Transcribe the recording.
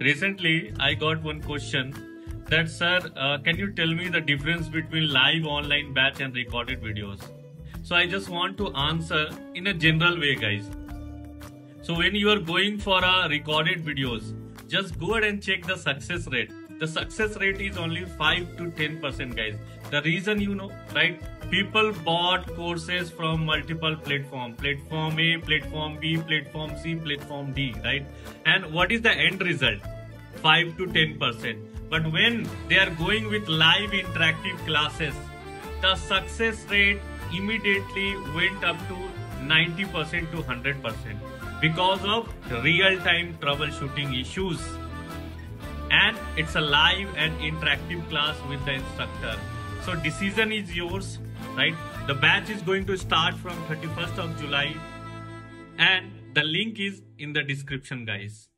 Recently, I got one question that, sir, uh, can you tell me the difference between live online batch and recorded videos? So I just want to answer in a general way, guys. So when you are going for a recorded videos, just go ahead and check the success rate. The success rate is only 5 to 10% guys. The reason you know, right? People bought courses from multiple platform, platform A, platform B, platform C, platform D, right? And what is the end result? 5 to 10%. But when they are going with live interactive classes, the success rate immediately went up to 90% to 100% because of real-time troubleshooting issues and it's a live and interactive class with the instructor. So decision is yours right? The batch is going to start from 31st of july. And the link is in the description guys